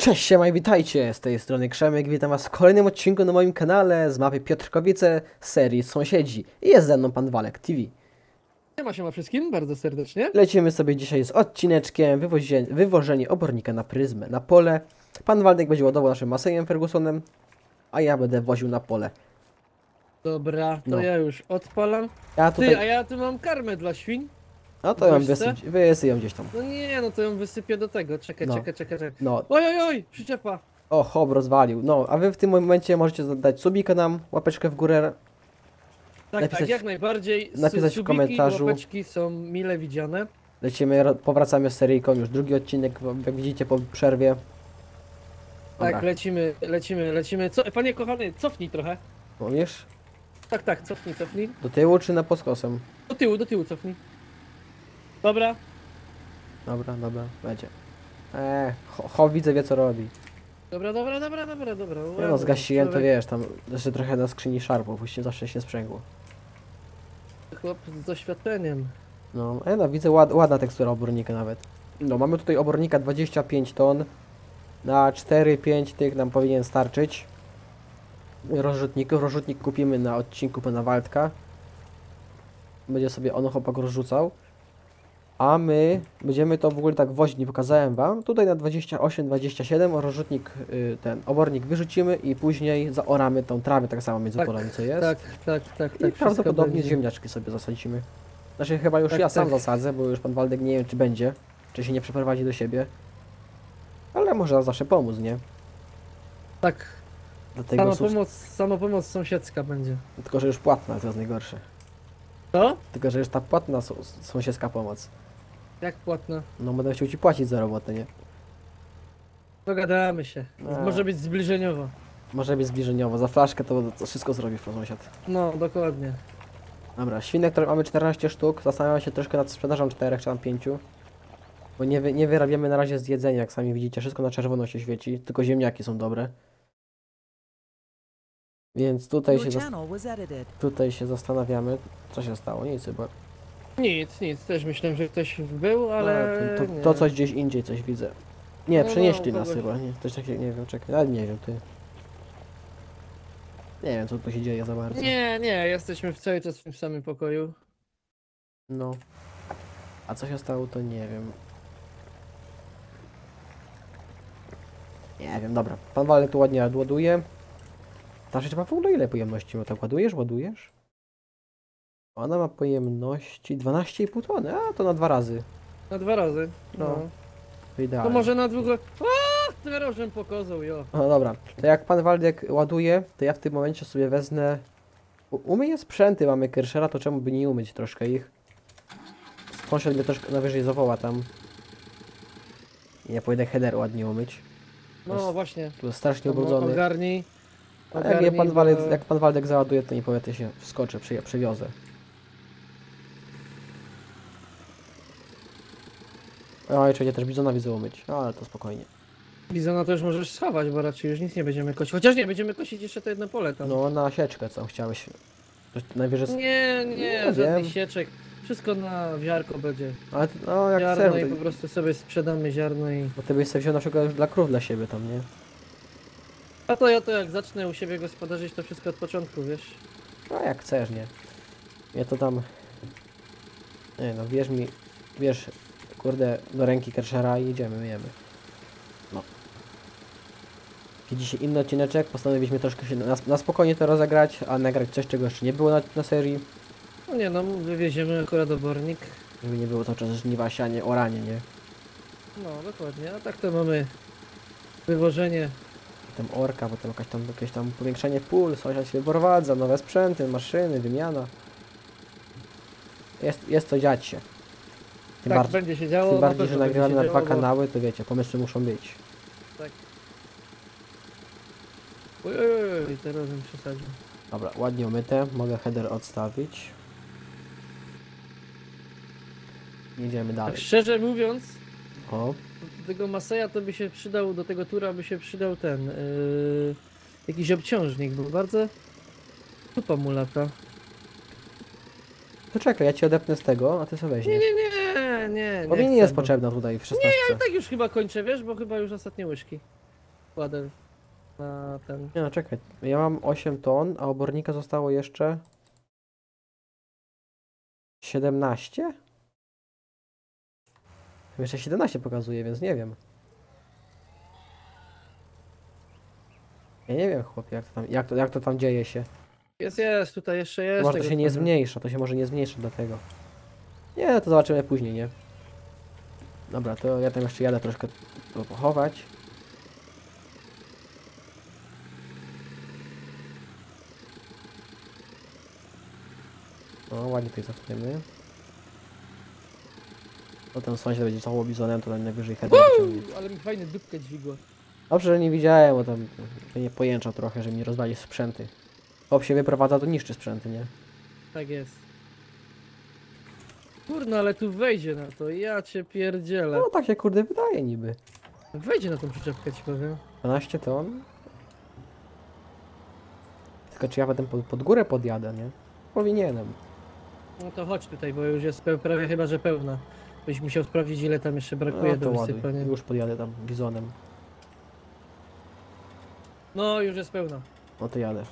Cześć, siema i witajcie, z tej strony Krzemek, witam was w kolejnym odcinku na moim kanale z mapy Piotrkowice z serii Sąsiedzi. I jest ze mną pan Walek TV. Siema, siema wszystkim, bardzo serdecznie. Lecimy sobie dzisiaj z odcineczkiem wywozie, wywożenie obornika na pryzmę na pole. Pan Waldek będzie ładował naszym Masejem Fergusonem, a ja będę woził na pole. Dobra, to No. ja już odpalam. Ja Ty, tutaj, a ja tu mam karmę dla świń. No to ją se. wysyć, wysyję gdzieś tam. No nie, no to ją wysypię do tego. Czekaj, No. czekaj, czekaj, czekaj. No, Oj, oj, oj, przyczepa. o, hop, rozwalił. No, a wy w tym momencie możecie dać subika nam, łapeczkę w górę. Tak, Napisać- tak, jak najbardziej. Su- napisać w subiki, komentarzu. łapeczki są mile widziane. Lecimy, ro- powracamy z seryjką, już drugi odcinek, jak widzicie po przerwie. Tak, Dobra. lecimy, lecimy, lecimy. Co, panie kochany, cofnij trochę. Mówisz? Tak, tak, cofnij, cofnij. Do tyłu czy na poskosem? Do tyłu, do tyłu cofnij. Dobra, Dobra, dobra, będzie. Eee, ho, ho widzę wie co robi. dobra, dobra, dobra, dobra, dobra. Ja no zgasiłem to wiesz, tam jeszcze trochę na skrzyni szarpu, później zawsze się sprzęgło. Chłop z doświadczeniem. No, e, no widzę ład, ładna tekstura obornika nawet. No, mamy tutaj obornika 25 ton. Na 4-5 tych nam powinien starczyć. Rozrzutników. Rozrzutnik kupimy na odcinku pana Waldka. Będzie sobie on chłopak rozrzucał. A my będziemy to w ogóle tak wozić, nie pokazałem wam. Tutaj na 28-27 rozrzutnik, y, ten obornik wyrzucimy i później zaoramy tą trawę tak samo między Tak, polami co jest. Tak, tak, tak, tak. I prawdopodobnie będzie. ziemniaczki sobie zasadzimy. Znaczy chyba już Tak, ja sam tak. zasadzę, bo już pan Waldek nie wiem czy będzie, czy się nie przeprowadzi do siebie. Ale może zawsze pomóc, nie? Tak, Dlatego sus... samopomoc, samopomoc sąsiedzka będzie. Tylko, że już płatna, to jest najgorsze. Co? Tylko, że już ta płatna sąsiedzka pomoc. Jak płatna? No będę chciał ci płacić za robotę, nie? Dogadamy się. A. Może być zbliżeniowo. Może być zbliżeniowo, za flaszkę to, to wszystko zrobi sąsiad. No, dokładnie. Dobra, świnek, które mamy 14 sztuk, zastanawiam się troszkę nad sprzedażą 4 czy tam 5. Bo nie, wy, nie wyrabiamy na razie z jedzenia, jak sami widzicie, wszystko na czerwono się świeci, tylko ziemniaki są dobre. Więc tutaj się, tutaj się zastanawiamy, co się stało, nic chyba. Nic, nic. Też myślałem, że ktoś był, ale. A, to, to, coś gdzieś indziej coś widzę. Nie, No, no, przenieśli nas kogoś- chyba, nie, coś takiego, nie wiem, czekaj, ale nie wiem, ty. Nie wiem, co tu się dzieje za bardzo. Nie, nie, jesteśmy w cały czas w tym samym pokoju. No. A co się stało, to nie wiem. Nie wiem, dobra. Pan Walek tu ładnie ładuje. Rzecz ma w ogóle ile pojemności? No tak ładujesz, ładujesz? Ona ma pojemności 12,5 tony, a to na dwa razy. Na dwa razy. No, No. To idealnie. To może na długo. A, tym rożem pokazał, jo. No dobra, to jak pan Waldek ładuje, to ja w tym momencie sobie wezmę... U- Umyję sprzęty, mamy Kershera, to czemu by nie umyć troszkę ich? Sąsiad mnie troszkę najwyżej zawoła tam. Ja pójdę header ładnie umyć. No Jest- właśnie. Tu jest strasznie ubrudzony. Ogarnij. Ale jak, ogarnij, pan Waldek, jak pan Waldek załaduje, to nie powie, to się wskoczę, przy, przywiozę. O, jeszcze będzie też umyć, no, ale to spokojnie. Bizona to już możesz schować, bo raczej już nic nie będziemy kosić. Chociaż nie, będziemy kosić jeszcze to jedno pole tam. No, na sieczkę, co chciałeś. To Najwyżej... Nie, nie, Nie żadnych wiem. sieczek. Wszystko na ziarko będzie. Ale to- no, jak Ziarno chcesz, i po prostu sobie sprzedamy ziarno i... Bo ty byś sobie wziął na przykład dla krów dla siebie tam, nie? A to ja to jak zacznę u siebie gospodarzyć to wszystko od początku, wiesz? No jak chcesz, nie? Ja to tam... Nie no, bierz mi... Bierz, kurde, do ręki Kershera i idziemy, myjemy. No. I dzisiaj inny odcineczek, postanowiliśmy troszkę się na, na spokojnie to rozegrać, a nagrać coś, czego jeszcze nie było na, na serii. No nie no, wywieziemy akurat obornik. Żeby nie było to czas żniwa, sianie, oranie, nie? No, dokładnie. A tak to mamy wywożenie. Potem orka, potem jakaś tam, jakieś tam powiększenie pól, sąsiad się prowadza, nowe sprzęty, maszyny, wymiana. Jest, jest co dziać się. Tym tak bardziej, będzie się działo. tym na bardziej że nagrywamy na dwa kanały, to wiecie, pomysły muszą być. Oj, oj, oj, teraz bym przesadził. Dobra, ładnie umyte, mogę header odstawić. Jedziemy Tak dalej. szczerze mówiąc, O, do tego Maseja to by się przydał, do tego tura by się przydał ten, yy, jakiś obciążnik, bo bardzo tupa mu lata. to czekaj, ja ci odepnę z tego, a ty sobie Nie, weźmiesz. nie, nie, nie, Bo mi nie chcę, jest bo- potrzebna tutaj w 16. Ja tak już chyba kończę, wiesz, bo chyba już ostatnie łyżki. kładę na ten. Nie no, czekaj. Ja mam 8 ton, a obornika zostało jeszcze 17? Tam Jeszcze 17 pokazuje, więc nie wiem. Ja nie wiem, chłopie, jak to tam, jak to, jak to tam dzieje się. Jest, jest, tutaj jeszcze jest. Może to tego się nie trochę. zmniejsza, to się może nie zmniejsza dlatego. Nie, to zobaczymy później, nie? Dobra, to ja tam jeszcze jadę troszkę to pochować. No, ładnie tutaj cofniemy. No ten sąsiad będzie cało bizonem, to najwyżej header wyciągnie. Ale mi fajny dupkę dźwigło. Dobrze, że nie widziałem, bo tam mnie pojęczał trochę, że mi rozwali sprzęty. Chłop się wyprowadza, to niszczy sprzęty, nie? Tak jest. Kurno, ale tu wejdzie na to, ja cię pierdzielę. No tak się kurde wydaje niby. Wejdzie na tą przyczepkę ci powiem. 12 ton. Tylko czy ja potem pod, pod górę podjadę, nie? Powinienem. No to chodź tutaj, bo już jest prawie chyba, że pełna. Byś musiał sprawdzić ile tam jeszcze brakuje No do wysypania. Już podjadę tam bizonem. No już jest pełna. No to jadę.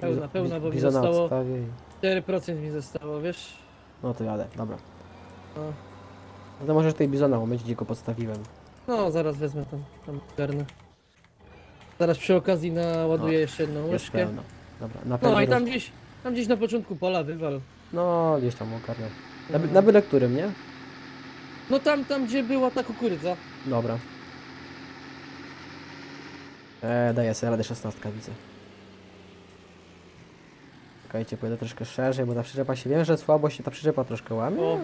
Pełna, pełna, bo mi zostało odstawię i... 4% mi zostało, wiesz? No to jadę, dobra. No, No to możesz tej bizona umyć, gdzie go podstawiłem. no zaraz wezmę tam, tam garnę. Zaraz przy okazji naładuję jeszcze jedną Jest łyżkę. pełno. Dobra, na No pewno. i tam gdzieś, tam gdzieś na początku pola wywal. No, gdzieś tam ogarnę. Na, by- No. na byle którym, nie? No tam, tam gdzie była ta kukurydza. Dobra. Eee, daję sobie radę 16 widzę. Czekajcie, pojadę troszkę szerzej, bo ta przyczepa się wiem, że słabo się ta przyczepa troszkę łamie. O,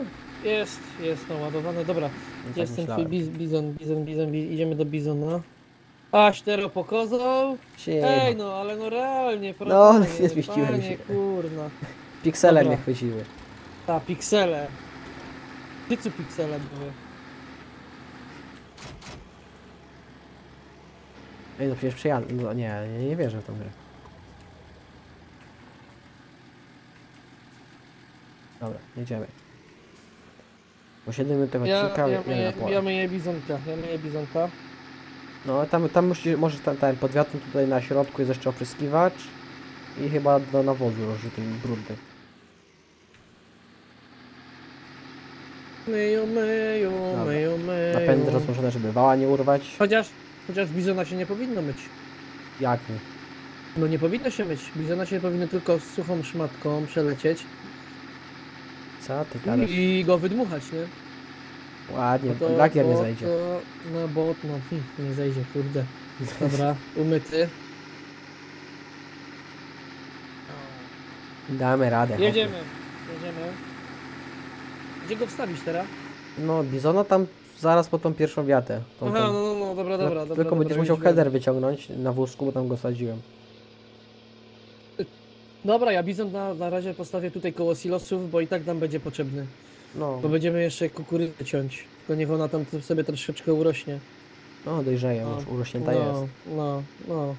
jest, jest naładowane, dobra. No tak jest ten twój biz, bizon, bizon, bizon, bi- idziemy do bizona. A, cztero pokazał. Ej, no ale no realnie, No, prawda? nie zmieściłem się. kurna. Piksele dobra. mnie chwyciły. Ta, piksele. Ty co piksele były? Ej, no przecież przejadę. No nie, nie, nie wierzę w tą grę. Dobra, jedziemy. Po 7 minutach Ja, odcinka ja, na myję, pole. ja myję bizonka, ja myję bizonka. No tam, tam musi, może tam, tam pod wiatrem tutaj na środku jest jeszcze opryskiwacz i chyba do nawozu rozrzuty brudny. Myją, myją, Dobra. myją. Napędy rozłożone, żeby wała nie urwać. Chociaż, chociaż bizona się nie powinno myć. Jak nie? No nie powinno się myć. Bizona się powinno tylko z suchą szmatką przelecieć Co ty gadasz? i go wydmuchać, nie? Ładnie, No to- lakier nie bo zajdzie. To, no bo, no hm, nie zejdzie, kurde. Dobra, umyty. Damy radę. Jedziemy, jedziemy. Gdzie go wstawić teraz? No, bizona tam zaraz po tą pierwszą wiatę. Tą, Aha, tą, no, no, no, dobra, no, dobra, dobra. tylko dobra, będziesz już musiał header wyciągnąć na wózku, bo tam go sadziłem. Dobra, ja bizon na, na razie postawię tutaj koło silosów, bo i tak nam będzie potrzebny. No, Bo będziemy jeszcze kukurydzę ciąć. Tylko niech ona tam sobie troszeczkę urośnie. no dojrzeje, No, już urośnięta no, jest. No, no.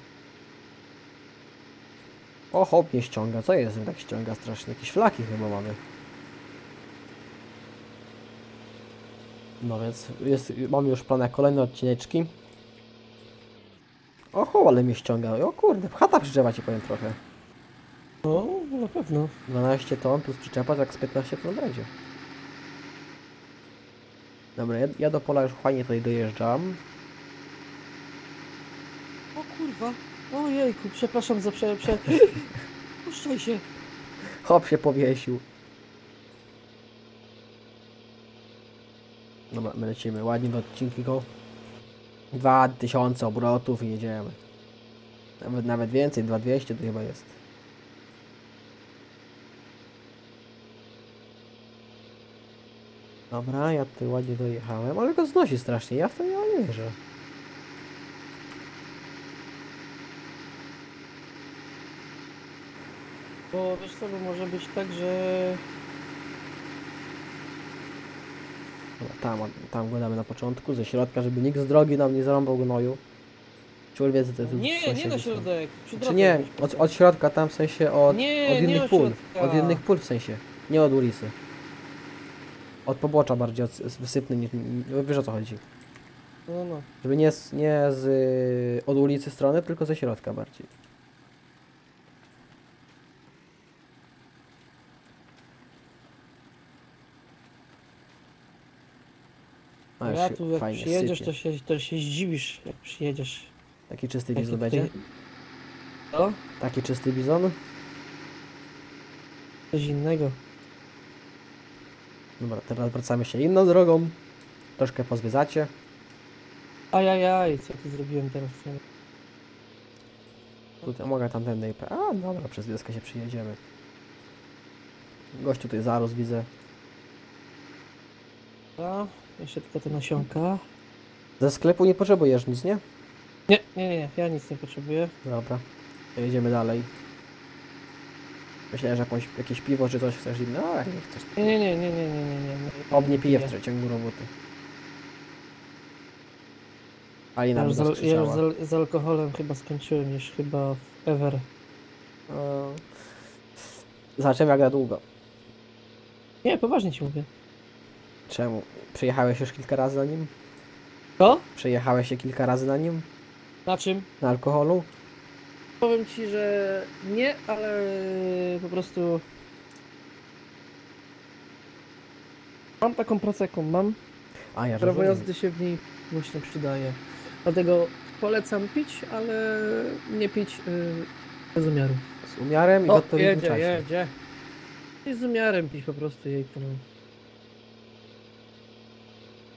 O, hop nie ściąga. Co jest? Tak ściąga strasznie. Jakieś flaki chyba mamy. No więc jest, mamy już w planach kolejne odcineczki. Oho, ale mnie ściąga. O kurde, chata przyczepa ci powiem trochę. No, na pewno. 12 ton plus przyczepa, tak z 15 ton będzie. Dobra, ja, ja do pola już fajnie tutaj dojeżdżam. O kurwa. Ojejku, przepraszam za prze... prze... Puszczaj się. Hop się powiesił. Dobra, my lecimy. Ładnie do odcinki go. 2000 obrotów i jedziemy. Nawet, nawet więcej, 2200 to chyba jest. Dobra, ja tutaj ładnie dojechałem, ale go znosi strasznie, ja w to nie, nie wierzę. Bo wiesz co, bo może być tak, że... Dobra, tam, tam go damy na początku, ze środka, żeby nikt z drogi nam nie zarąbał gnoju. Człowiek, to, to Nie, nie na środek. Czy nie, od, od środka tam w sensie od, Nie, od innych od pól. środka. Od innych pól w sensie. Nie od ulicy. Od pobocza bardziej od, wysypny niż. Wiesz o co chodzi. No, no. Żeby nie z, nie z y, od ulicy strony, tylko ze środka bardziej. A, ja tu jak fajnie przyjedziesz, sypie. to się, to się zdziwisz, jak przyjedziesz. Taki czysty bizon tutaj- będzie? Co? Taki czysty bizon? Coś innego. Dobra, teraz wracamy się inną drogą. Troszkę pozwiedzacie. Ajajaj, co tu zrobiłem teraz? Tutaj mogę tamtędy i... A, dobra, przez wioskę się przyjedziemy. Gościu tutaj zarósł, widzę. Dobra, jeszcze tylko te nasionka. Ze sklepu nie potrzebujesz nic, nie? Nie, nie, nie, ja nic nie potrzebuję. Dobra, jedziemy dalej. Myślałem, że jakąś, jakieś piwo czy coś chcesz inne, jak nie chcesz. Nie, nie, nie, nie, nie, nie, nie, nie. nie. Ob nie pije w ciągu roboty. Alina Ja by już, z, ja już z, al- z alkoholem chyba skończyłem już chyba w ever. O. Zobaczymy jak na długo. Nie, poważnie ci mówię. Czemu? Przejechałeś już kilka razy na nim? Co? Przejechałeś się kilka razy na nim? Na czym? Na alkoholu? Powiem ci, że nie, ale po prostu mam taką pracę, jaką mam. A ja Prawo rozumiem. jazdy się w niej właśnie przydaje. Dlatego polecam pić, ale nie pić yy, bez umiaru. Z umiarem i w O, odpowiednim jedzie, czasie. jedzie. I z umiarem pić po prostu jej no.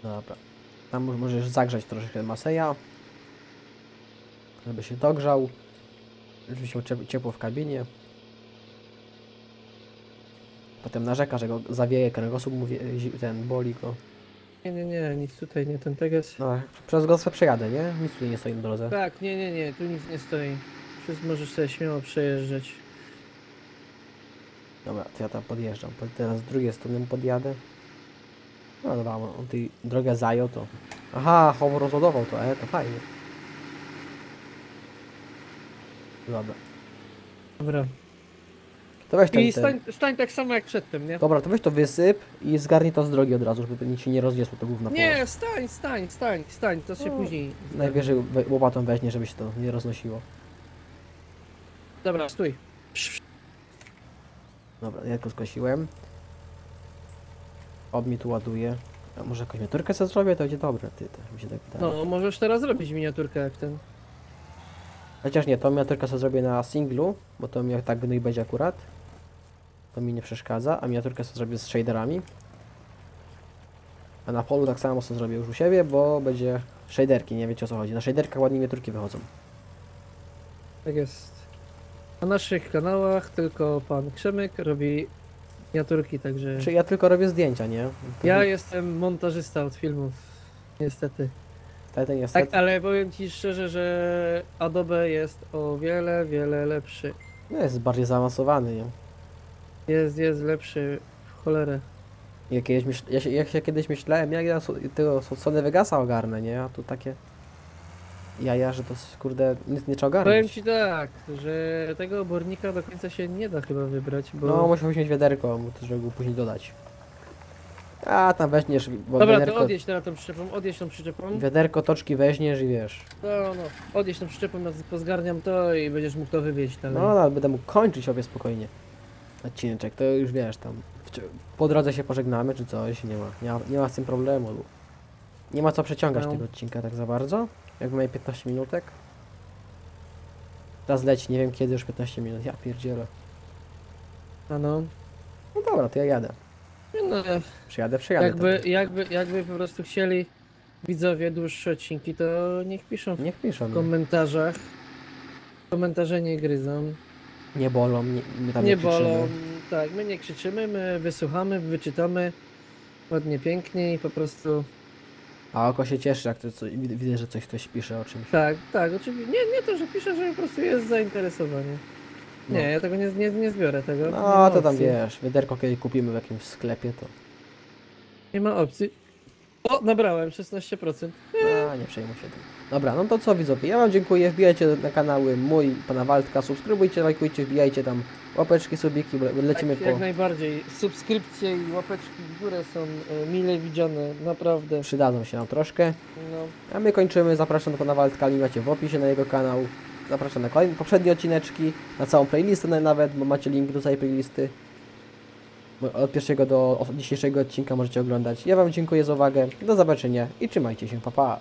Dobra. Tam mo- możesz zagrzać troszeczkę Maseja. Żeby się dogrzał. Żeby się cie- ciepło w kabinie. Potem narzeka, że go zawieje kręgosłup, mówi, zi- ten boli go. Nie, nie, nie, nic tutaj nie, ten teges. No, przez go przejadę, nie? Nic tutaj nie stoi na drodze. Tak, nie, nie, nie, tu nic nie stoi. Wszystko możesz sobie śmiało przejeżdżać. Dobra, to ja tam podjeżdżam. Po- Teraz z drugiej strony podjadę. No dobra, on tej drogę zajął to. Aha, homo rozładował to, e, to fajnie. Dobra. Dobra. To weź ten, I ten. stań, stań tak samo jak przedtem, nie? Dobra, to weź to wysyp i zgarnij to z drogi od razu, żeby nic się nie rozniosło to gówno. Nie, stań, stań, stań, stań, to się No. później. Najwyżej we- łopatą weźmie, żeby się to nie roznosiło. Dobra, stój. Dobra, ja tylko skosiłem. Ob mi tu ładuje. A może jakąś miniaturkę sobie zrobię, to będzie dobre, ty też mi się tak wydaje. No, możesz teraz zrobić miniaturkę jak ten. Chociaż nie, to miniaturkę sobie zrobię na singlu, bo to mi tak i będzie akurat. To mi nie przeszkadza, a miniaturkę sobie zrobię z shaderami. A na polu tak samo sobie zrobię już u siebie, bo będzie shaderki, nie wiecie o co chodzi. Na shaderkach ładnie miniaturki wychodzą. Tak jest. Na naszych kanałach tylko pan Krzemek robi miniaturki, także. Czy ja tylko robię zdjęcia, nie? Ja jestem montażysta od filmów. Niestety. Niestety, niestety. Tak, ale powiem ci szczerze, że Adobe jest o wiele, wiele lepszy. No jest bardziej zaawansowany, nie? Jest, jest lepszy w cholerę. Jak, kiedyś ja się, jak się kiedyś myślałem, jak ja tego so- Sony Vegasa ogarnę, nie? A tu takie jaja, że to kurde nic nie trzeba Powiem ogarnąć. ci tak, że tego obornika do końca się nie da chyba wybrać, bo... No musiałbyś mieć wiaderko, bo to żeby go później dodać. A tam weźmiesz, bo Dobra, to wiaderko, odjedź teraz tą przyczepą, odjedź tą przyczepą. wiaderko toczki weźmiesz i wiesz. No, no, odjedź tą przyczepą, ja pozgarniam to i będziesz mógł to wywieźć dalej. No, no będę mógł kończyć sobie spokojnie. Odcineczek, to już wiesz tam. wci- Po drodze się pożegnamy czy coś, nie ma, nie ma, nie ma z tym problemu. Nie ma co przeciągać No. tego odcinka tak za bardzo. Jak mamy 15 minutek. Teraz leci, nie wiem kiedy już 15 minut, ja pierdzielę. A no. No dobra, to ja jadę. No Przyjadę, przyjadę. jakby, tam. jakby, jakby po prostu chcieli widzowie dłuższe odcinki, to niech piszą w Niech piszą. Nie, komentarzach. Komentarze nie gryzą, nie bolą, nie, my tam nie nie, bolą. Tak, my nie krzyczymy, my wysłuchamy, wyczytamy ładnie, pięknie i po prostu A oko się cieszy, jak to, co, wid- widzę, że coś ktoś pisze o czymś. tak, tak, oczywiście. Nie, nie to, że pisze, że po prostu jest zainteresowanie. No. Nie, ja tego nie, nie, nie zbiorę tego. No to tam opcji. wiesz, wiaderko kiedy kupimy w jakimś sklepie, to Nie ma opcji. O, nabrałem 16%. a, nie przejmuj się tym. Dobra, no to co widzowie, ja wam dziękuję, wbijajcie na kanały mój, pana Waldka, subskrybujcie, lajkujcie, wbijajcie tam łapeczki, subiki, bo lecimy tak, po... Jak najbardziej. Subskrypcje i łapeczki w górę są e, mile widziane, naprawdę. Przydadzą się nam troszkę. No, A my kończymy, zapraszam do pana Waldka, link macie w opisie na jego kanał. Zapraszam na kolejne, poprzednie odcineczki, na całą playlistę na- nawet, bo macie link do całej playlisty. Od pierwszego do dzisiejszego odcinka możecie oglądać. Ja wam dziękuję za uwagę, do zobaczenia i trzymajcie się, pa pa.